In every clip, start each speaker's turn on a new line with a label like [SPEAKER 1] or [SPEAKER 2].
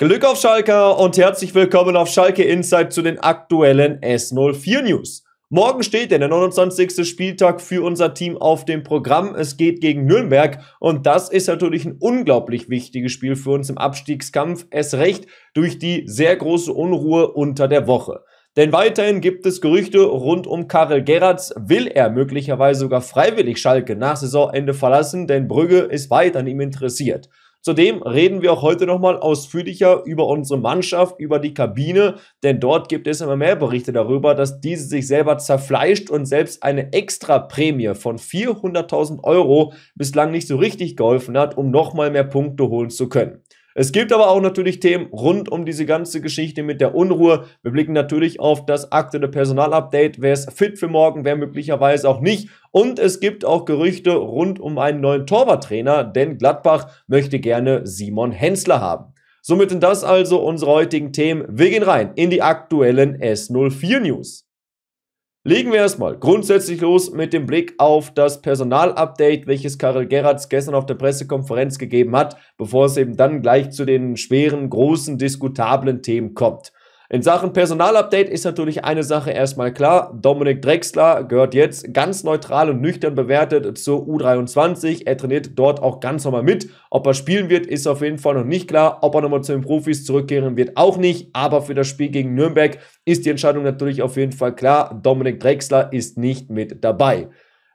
[SPEAKER 1] Glück auf Schalke und herzlich willkommen auf Schalke Insight zu den aktuellen S04 News. Morgen steht der 29. Spieltag für unser Team auf dem Programm. Es geht gegen Nürnberg und das ist natürlich ein unglaublich wichtiges Spiel für uns im Abstiegskampf. Es recht durch die sehr große Unruhe unter der Woche. Denn weiterhin gibt es Gerüchte rund um Karel Geratz. Will er möglicherweise sogar freiwillig Schalke nach Saisonende verlassen? Denn Brügge ist weit an ihm interessiert. Zudem reden wir auch heute nochmal ausführlicher über unsere Mannschaft, über die Kabine, denn dort gibt es immer mehr Berichte darüber, dass diese sich selber zerfleischt und selbst eine extra Prämie von 400.000 Euro bislang nicht so richtig geholfen hat, um nochmal mehr Punkte holen zu können. Es gibt aber auch natürlich Themen rund um diese ganze Geschichte mit der Unruhe. Wir blicken natürlich auf das aktuelle Personalupdate. Wer ist fit für morgen, wer möglicherweise auch nicht. Und es gibt auch Gerüchte rund um einen neuen Torwarttrainer, denn Gladbach möchte gerne Simon Hensler haben. Somit sind das also unsere heutigen Themen. Wir gehen rein in die aktuellen S04 News. Legen wir erstmal grundsätzlich los mit dem Blick auf das Personalupdate, welches Karel Geratz gestern auf der Pressekonferenz gegeben hat, bevor es eben dann gleich zu den schweren, großen, diskutablen Themen kommt. In Sachen Personalupdate ist natürlich eine Sache erstmal klar. Dominik Drexler gehört jetzt ganz neutral und nüchtern bewertet zur U23. Er trainiert dort auch ganz normal mit. Ob er spielen wird, ist auf jeden Fall noch nicht klar. Ob er nochmal zu den Profis zurückkehren wird, auch nicht. Aber für das Spiel gegen Nürnberg ist die Entscheidung natürlich auf jeden Fall klar. Dominik Drexler ist nicht mit dabei.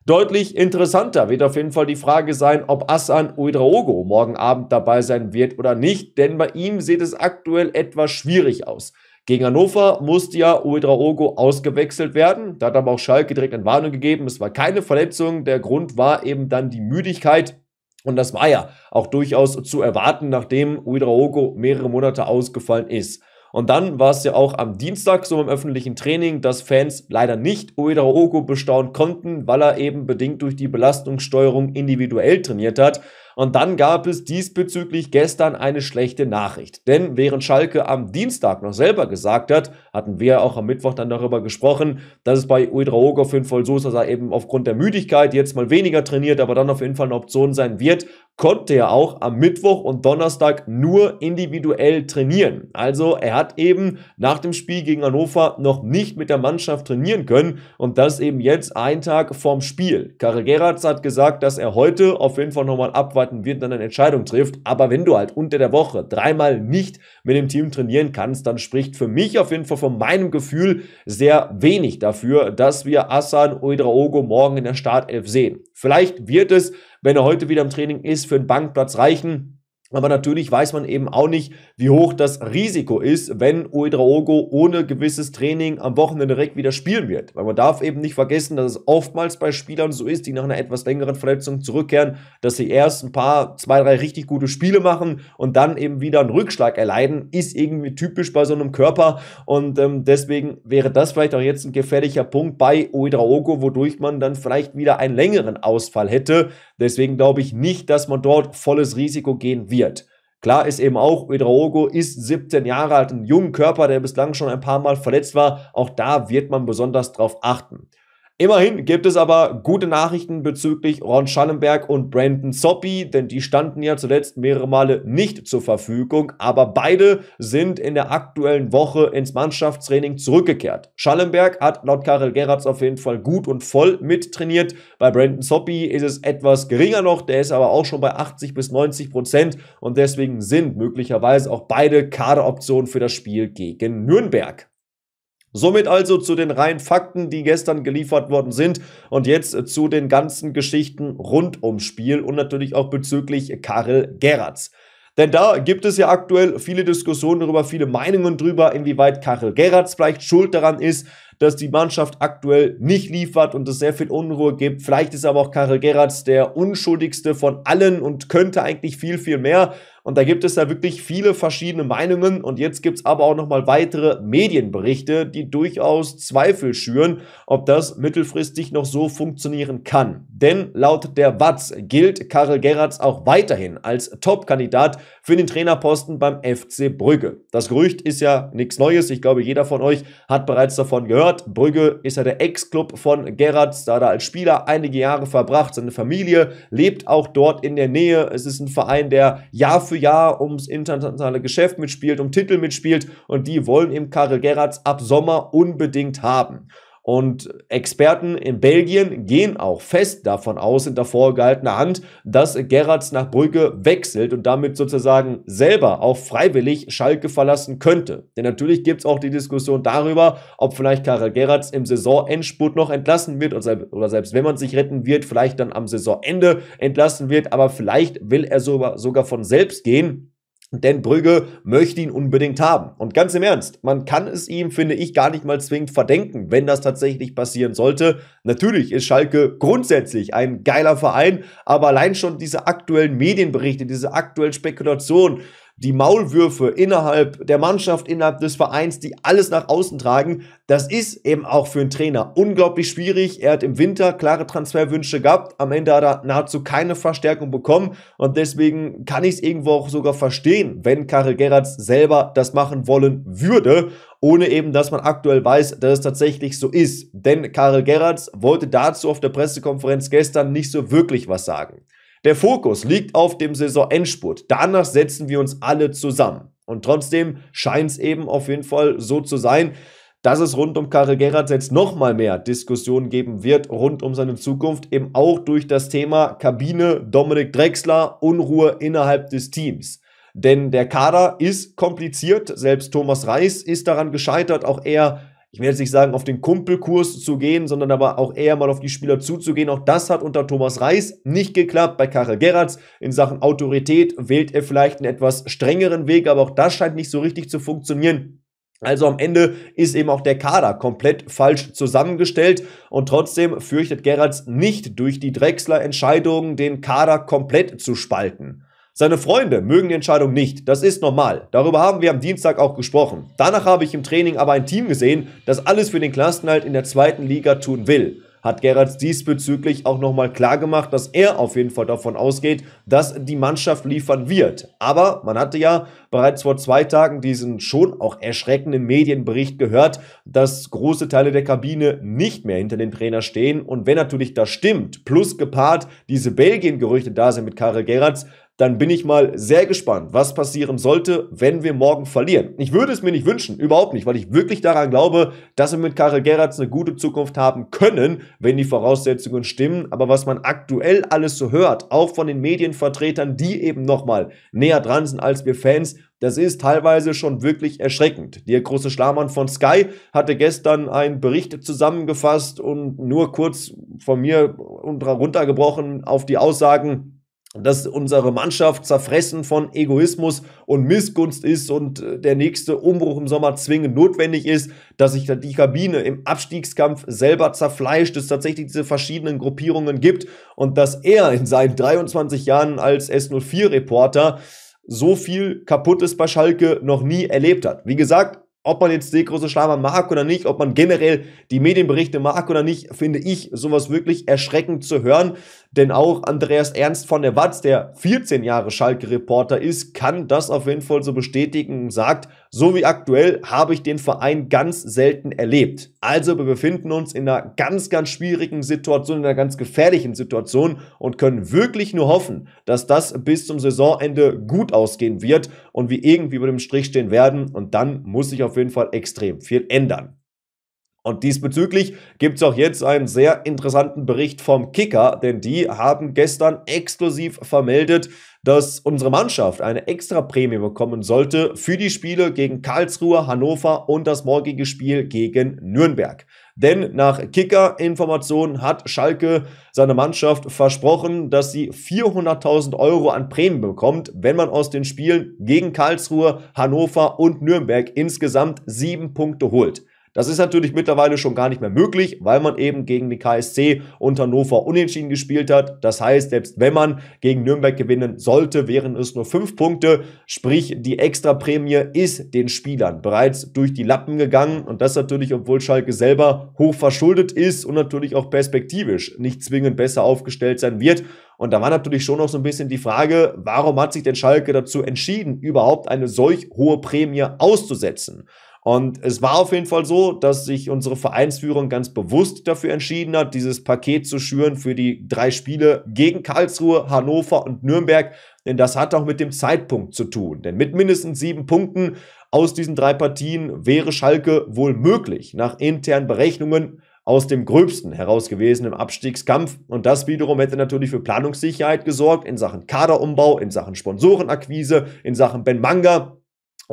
[SPEAKER 1] Deutlich interessanter wird auf jeden Fall die Frage sein, ob Asan Uedraogo morgen Abend dabei sein wird oder nicht, denn bei ihm sieht es aktuell etwas schwierig aus. Gegen Hannover musste ja Uedraogo ausgewechselt werden. Da hat aber auch Schalke direkt eine Warnung gegeben. Es war keine Verletzung. Der Grund war eben dann die Müdigkeit. Und das war ja auch durchaus zu erwarten, nachdem Uedraogo mehrere Monate ausgefallen ist. Und dann war es ja auch am Dienstag so im öffentlichen Training, dass Fans leider nicht Uedraogo bestaunen konnten, weil er eben bedingt durch die Belastungssteuerung individuell trainiert hat. Und dann gab es diesbezüglich gestern eine schlechte Nachricht. Denn während Schalke am Dienstag noch selber gesagt hat, hatten wir auch am Mittwoch dann darüber gesprochen, dass es bei Uedraogo auf jeden Fall so ist, dass er eben aufgrund der Müdigkeit jetzt mal weniger trainiert, aber dann auf jeden Fall eine Option sein wird, konnte er auch am Mittwoch und Donnerstag nur individuell trainieren. Also er hat eben nach dem Spiel gegen Hannover noch nicht mit der Mannschaft trainieren können und das eben jetzt ein Tag vorm Spiel. Karel Geratz hat gesagt, dass er heute auf jeden Fall nochmal abwarten wird und dann eine Entscheidung trifft. Aber wenn du halt unter der Woche dreimal nicht mit dem Team trainieren kannst, dann spricht für mich auf jeden Fall von meinem Gefühl sehr wenig dafür, dass wir Asan Oidraogo morgen in der Startelf sehen. Vielleicht wird es wenn er heute wieder im Training ist, für einen Bankplatz reichen. Aber natürlich weiß man eben auch nicht, wie hoch das Risiko ist, wenn Uedraogo ohne gewisses Training am Wochenende direkt wieder spielen wird. Weil man darf eben nicht vergessen, dass es oftmals bei Spielern so ist, die nach einer etwas längeren Verletzung zurückkehren, dass sie erst ein paar, zwei, drei richtig gute Spiele machen und dann eben wieder einen Rückschlag erleiden, ist irgendwie typisch bei so einem Körper. Und ähm, deswegen wäre das vielleicht auch jetzt ein gefährlicher Punkt bei Uedraogo, wodurch man dann vielleicht wieder einen längeren Ausfall hätte. Deswegen glaube ich nicht, dass man dort volles Risiko gehen wird. Klar ist eben auch, Uedraogo ist 17 Jahre alt, ein junger Körper, der bislang schon ein paar Mal verletzt war. Auch da wird man besonders drauf achten. Immerhin gibt es aber gute Nachrichten bezüglich Ron Schallenberg und Brandon Soppy, denn die standen ja zuletzt mehrere Male nicht zur Verfügung, aber beide sind in der aktuellen Woche ins Mannschaftstraining zurückgekehrt. Schallenberg hat laut Karel Geratz auf jeden Fall gut und voll mittrainiert. Bei Brandon Soppy ist es etwas geringer noch, der ist aber auch schon bei 80 bis 90 Prozent und deswegen sind möglicherweise auch beide Kaderoptionen für das Spiel gegen Nürnberg. Somit also zu den reinen Fakten, die gestern geliefert worden sind und jetzt zu den ganzen Geschichten rund ums Spiel und natürlich auch bezüglich Karel Geratz. Denn da gibt es ja aktuell viele Diskussionen darüber, viele Meinungen darüber, inwieweit Karel Geratz vielleicht schuld daran ist, dass die Mannschaft aktuell nicht liefert und es sehr viel Unruhe gibt. Vielleicht ist aber auch Karel Geratz der unschuldigste von allen und könnte eigentlich viel, viel mehr. Und da gibt es da wirklich viele verschiedene Meinungen. Und jetzt gibt es aber auch nochmal weitere Medienberichte, die durchaus Zweifel schüren, ob das mittelfristig noch so funktionieren kann. Denn laut der Watz gilt Karel Geratz auch weiterhin als Top-Kandidat für den Trainerposten beim FC Brügge. Das Gerücht ist ja nichts Neues. Ich glaube, jeder von euch hat bereits davon gehört. Brügge ist ja der Ex-Club von Geratz, da er als Spieler einige Jahre verbracht. Seine Familie lebt auch dort in der Nähe. Es ist ein Verein, der Jahr für für Jahr ums internationale Geschäft mitspielt, um Titel mitspielt und die wollen eben Karel Gerrards ab Sommer unbedingt haben. Und Experten in Belgien gehen auch fest davon aus, in der vorgehaltener Hand, dass Gerrards nach Brügge wechselt und damit sozusagen selber auch freiwillig Schalke verlassen könnte. Denn natürlich gibt es auch die Diskussion darüber, ob vielleicht Karel Gerrards im Saisonendspurt noch entlassen wird oder selbst wenn man sich retten wird, vielleicht dann am Saisonende entlassen wird, aber vielleicht will er sogar, sogar von selbst gehen denn Brügge möchte ihn unbedingt haben. Und ganz im Ernst, man kann es ihm, finde ich, gar nicht mal zwingend verdenken, wenn das tatsächlich passieren sollte. Natürlich ist Schalke grundsätzlich ein geiler Verein, aber allein schon diese aktuellen Medienberichte, diese aktuellen Spekulationen, die Maulwürfe innerhalb der Mannschaft, innerhalb des Vereins, die alles nach außen tragen, das ist eben auch für einen Trainer unglaublich schwierig. Er hat im Winter klare Transferwünsche gehabt, am Ende hat er nahezu keine Verstärkung bekommen und deswegen kann ich es irgendwo auch sogar verstehen, wenn Karel Gerrards selber das machen wollen würde ohne eben, dass man aktuell weiß, dass es tatsächlich so ist. Denn Karel Gerrards wollte dazu auf der Pressekonferenz gestern nicht so wirklich was sagen. Der Fokus liegt auf dem Saisonendspurt. Danach setzen wir uns alle zusammen. Und trotzdem scheint es eben auf jeden Fall so zu sein, dass es rund um Karel Gerrard jetzt nochmal mehr Diskussionen geben wird, rund um seine Zukunft, eben auch durch das Thema Kabine Dominik Drexler, Unruhe innerhalb des Teams. Denn der Kader ist kompliziert, selbst Thomas Reis ist daran gescheitert, auch er ich will jetzt nicht sagen, auf den Kumpelkurs zu gehen, sondern aber auch eher mal auf die Spieler zuzugehen. Auch das hat unter Thomas Reis nicht geklappt. Bei Karel Gerrards in Sachen Autorität wählt er vielleicht einen etwas strengeren Weg, aber auch das scheint nicht so richtig zu funktionieren. Also am Ende ist eben auch der Kader komplett falsch zusammengestellt und trotzdem fürchtet Gerrards nicht durch die Drechsler-Entscheidung den Kader komplett zu spalten. Seine Freunde mögen die Entscheidung nicht, das ist normal. Darüber haben wir am Dienstag auch gesprochen. Danach habe ich im Training aber ein Team gesehen, das alles für den Klassenhalt in der zweiten Liga tun will. Hat Gerrards diesbezüglich auch nochmal klar gemacht, dass er auf jeden Fall davon ausgeht, dass die Mannschaft liefern wird. Aber man hatte ja bereits vor zwei Tagen diesen schon auch erschreckenden Medienbericht gehört, dass große Teile der Kabine nicht mehr hinter den Trainer stehen. Und wenn natürlich das stimmt, plus gepaart diese Belgien-Gerüchte da sind mit Karel Gerrards, dann bin ich mal sehr gespannt, was passieren sollte, wenn wir morgen verlieren. Ich würde es mir nicht wünschen, überhaupt nicht, weil ich wirklich daran glaube, dass wir mit Karel Gerrards eine gute Zukunft haben können, wenn die Voraussetzungen stimmen. Aber was man aktuell alles so hört, auch von den Medienvertretern, die eben nochmal näher dran sind als wir Fans, das ist teilweise schon wirklich erschreckend. Der große Schlamann von Sky hatte gestern einen Bericht zusammengefasst und nur kurz von mir runtergebrochen auf die Aussagen, dass unsere Mannschaft zerfressen von Egoismus und Missgunst ist und äh, der nächste Umbruch im Sommer zwingend notwendig ist, dass sich die Kabine im Abstiegskampf selber zerfleischt, es tatsächlich diese verschiedenen Gruppierungen gibt und dass er in seinen 23 Jahren als S04-Reporter so viel Kaputtes bei Schalke noch nie erlebt hat. Wie gesagt, ob man jetzt die große Schlamer mag oder nicht, ob man generell die Medienberichte mag oder nicht, finde ich sowas wirklich erschreckend zu hören. Denn auch Andreas Ernst von der Watz, der 14 Jahre Schalke-Reporter ist, kann das auf jeden Fall so bestätigen und sagt, so wie aktuell habe ich den Verein ganz selten erlebt. Also wir befinden uns in einer ganz, ganz schwierigen Situation, in einer ganz gefährlichen Situation und können wirklich nur hoffen, dass das bis zum Saisonende gut ausgehen wird und wir irgendwie über dem Strich stehen werden. Und dann muss sich auf jeden Fall extrem viel ändern. Und diesbezüglich gibt es auch jetzt einen sehr interessanten Bericht vom Kicker, denn die haben gestern exklusiv vermeldet, dass unsere Mannschaft eine extra Prämie bekommen sollte für die Spiele gegen Karlsruhe, Hannover und das morgige Spiel gegen Nürnberg. Denn nach Kicker-Informationen hat Schalke seine Mannschaft versprochen, dass sie 400.000 Euro an Prämien bekommt, wenn man aus den Spielen gegen Karlsruhe, Hannover und Nürnberg insgesamt sieben Punkte holt. Das ist natürlich mittlerweile schon gar nicht mehr möglich, weil man eben gegen die KSC und Hannover unentschieden gespielt hat. Das heißt, selbst wenn man gegen Nürnberg gewinnen sollte, wären es nur fünf Punkte. Sprich, die Extraprämie ist den Spielern bereits durch die Lappen gegangen. Und das natürlich, obwohl Schalke selber hoch verschuldet ist und natürlich auch perspektivisch nicht zwingend besser aufgestellt sein wird. Und da war natürlich schon noch so ein bisschen die Frage, warum hat sich denn Schalke dazu entschieden, überhaupt eine solch hohe Prämie auszusetzen? Und es war auf jeden Fall so, dass sich unsere Vereinsführung ganz bewusst dafür entschieden hat, dieses Paket zu schüren für die drei Spiele gegen Karlsruhe, Hannover und Nürnberg. denn das hat auch mit dem Zeitpunkt zu tun. Denn mit mindestens sieben Punkten aus diesen drei Partien wäre Schalke wohl möglich, nach internen Berechnungen aus dem Gröbsten heraus gewesen im Abstiegskampf. Und das wiederum hätte natürlich für Planungssicherheit gesorgt in Sachen Kaderumbau, in Sachen Sponsorenakquise, in Sachen Ben Manga.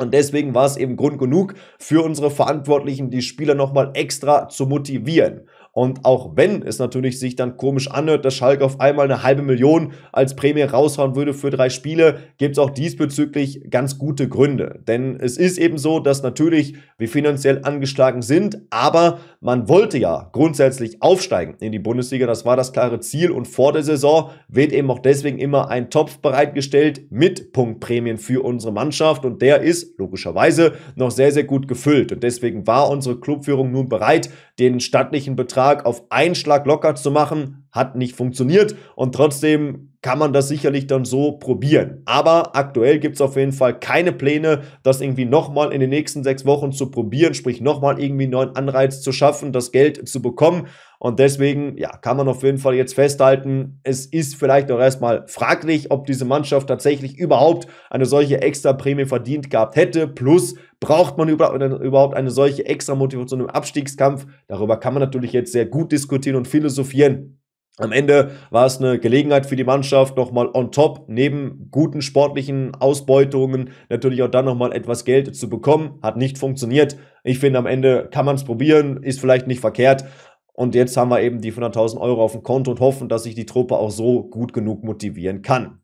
[SPEAKER 1] Und deswegen war es eben Grund genug für unsere Verantwortlichen, die Spieler nochmal extra zu motivieren. Und auch wenn es natürlich sich dann komisch anhört, dass Schalke auf einmal eine halbe Million als Prämie raushauen würde für drei Spiele, gibt es auch diesbezüglich ganz gute Gründe. Denn es ist eben so, dass natürlich wir finanziell angeschlagen sind, aber man wollte ja grundsätzlich aufsteigen in die Bundesliga. Das war das klare Ziel und vor der Saison wird eben auch deswegen immer ein Topf bereitgestellt mit Punktprämien für unsere Mannschaft und der ist logischerweise noch sehr, sehr gut gefüllt. Und deswegen war unsere Clubführung nun bereit, den stattlichen Betrag auf einen Schlag locker zu machen, hat nicht funktioniert und trotzdem kann man das sicherlich dann so probieren. Aber aktuell gibt es auf jeden Fall keine Pläne, das irgendwie nochmal in den nächsten sechs Wochen zu probieren, sprich nochmal irgendwie einen neuen Anreiz zu schaffen, das Geld zu bekommen. Und deswegen, ja, kann man auf jeden Fall jetzt festhalten, es ist vielleicht auch erstmal fraglich, ob diese Mannschaft tatsächlich überhaupt eine solche extra Prämie verdient gehabt hätte. Plus, braucht man überhaupt eine solche extra Motivation im Abstiegskampf? Darüber kann man natürlich jetzt sehr gut diskutieren und philosophieren. Am Ende war es eine Gelegenheit für die Mannschaft, nochmal on top, neben guten sportlichen Ausbeutungen, natürlich auch dann nochmal etwas Geld zu bekommen. Hat nicht funktioniert. Ich finde, am Ende kann man es probieren, ist vielleicht nicht verkehrt. Und jetzt haben wir eben die 100.000 Euro auf dem Konto und hoffen, dass sich die Truppe auch so gut genug motivieren kann.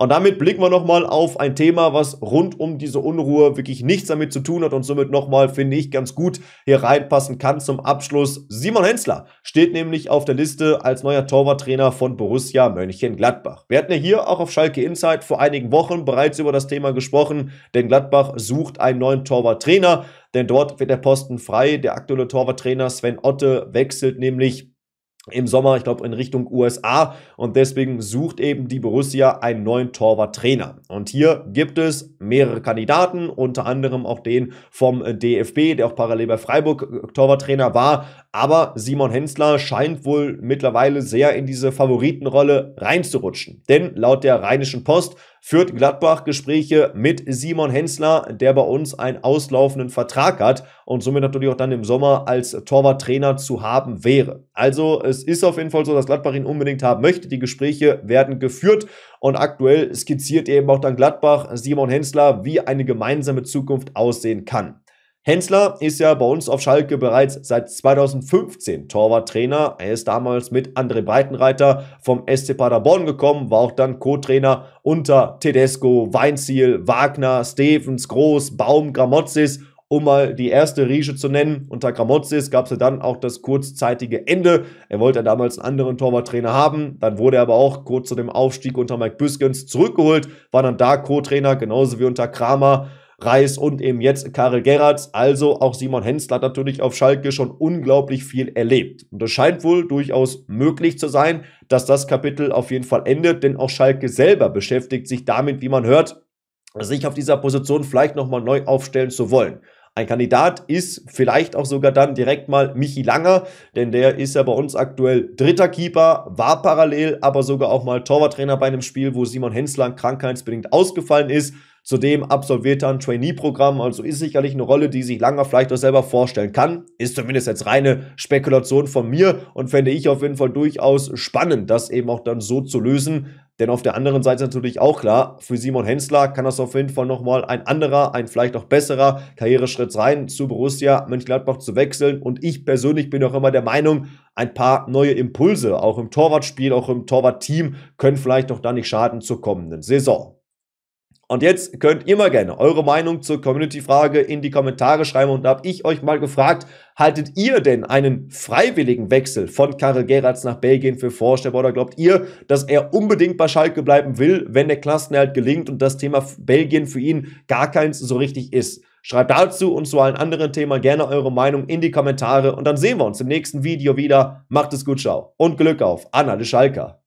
[SPEAKER 1] Und damit blicken wir nochmal auf ein Thema, was rund um diese Unruhe wirklich nichts damit zu tun hat und somit nochmal, finde ich, ganz gut hier reinpassen kann zum Abschluss. Simon Hensler steht nämlich auf der Liste als neuer Torwarttrainer von Borussia Mönchengladbach. Wir hatten ja hier auch auf Schalke Insight vor einigen Wochen bereits über das Thema gesprochen, denn Gladbach sucht einen neuen Torwarttrainer, denn dort wird der Posten frei. Der aktuelle Torwarttrainer Sven Otte wechselt nämlich im Sommer, ich glaube, in Richtung USA. Und deswegen sucht eben die Borussia einen neuen Torwarttrainer. Und hier gibt es mehrere Kandidaten, unter anderem auch den vom DFB, der auch parallel bei Freiburg Torwarttrainer war. Aber Simon Hensler scheint wohl mittlerweile sehr in diese Favoritenrolle reinzurutschen. Denn laut der Rheinischen Post führt Gladbach Gespräche mit Simon Hensler, der bei uns einen auslaufenden Vertrag hat und somit natürlich auch dann im Sommer als Torwarttrainer zu haben wäre. Also es ist auf jeden Fall so, dass Gladbach ihn unbedingt haben möchte. Die Gespräche werden geführt und aktuell skizziert eben auch dann Gladbach Simon Hensler, wie eine gemeinsame Zukunft aussehen kann. Hensler ist ja bei uns auf Schalke bereits seit 2015 Torwarttrainer. Er ist damals mit André Breitenreiter vom SC Paderborn gekommen, war auch dann Co-Trainer unter Tedesco, Weinziel, Wagner, Stevens, Groß, Baum, Gramozis um mal die erste Riege zu nennen. Unter Gramozis gab es ja dann auch das kurzzeitige Ende. Er wollte ja damals einen anderen Torwarttrainer haben. Dann wurde er aber auch kurz zu dem Aufstieg unter Mike Büskens zurückgeholt, war dann da Co-Trainer, genauso wie unter Kramer. Reis und eben jetzt Karel Gerrards. Also auch Simon Hensler hat natürlich auf Schalke schon unglaublich viel erlebt. Und es scheint wohl durchaus möglich zu sein, dass das Kapitel auf jeden Fall endet, denn auch Schalke selber beschäftigt sich damit, wie man hört, sich auf dieser Position vielleicht nochmal neu aufstellen zu wollen. Ein Kandidat ist vielleicht auch sogar dann direkt mal Michi Langer, denn der ist ja bei uns aktuell dritter Keeper, war parallel aber sogar auch mal Torwarttrainer bei einem Spiel, wo Simon Hensler krankheitsbedingt ausgefallen ist. Zudem absolviert er ein Trainee-Programm, also ist sicherlich eine Rolle, die sich Langer vielleicht auch selber vorstellen kann. Ist zumindest jetzt reine Spekulation von mir und fände ich auf jeden Fall durchaus spannend, das eben auch dann so zu lösen. Denn auf der anderen Seite natürlich auch klar, für Simon Hensler kann das auf jeden Fall nochmal ein anderer, ein vielleicht auch besserer Karriereschritt sein, zu Borussia Mönchengladbach zu wechseln. Und ich persönlich bin auch immer der Meinung, ein paar neue Impulse, auch im Torwartspiel, auch im Torwartteam, können vielleicht noch da nicht schaden zur kommenden Saison. Und jetzt könnt ihr mal gerne eure Meinung zur Community-Frage in die Kommentare schreiben. Und da habe ich euch mal gefragt, haltet ihr denn einen freiwilligen Wechsel von Karel Gerards nach Belgien für vorstellbar? Oder glaubt ihr, dass er unbedingt bei Schalke bleiben will, wenn der Klassenerhalt gelingt und das Thema Belgien für ihn gar keins so richtig ist? Schreibt dazu und zu allen anderen Themen gerne eure Meinung in die Kommentare. Und dann sehen wir uns im nächsten Video wieder. Macht es gut, ciao. Und Glück auf. Anna de Schalker.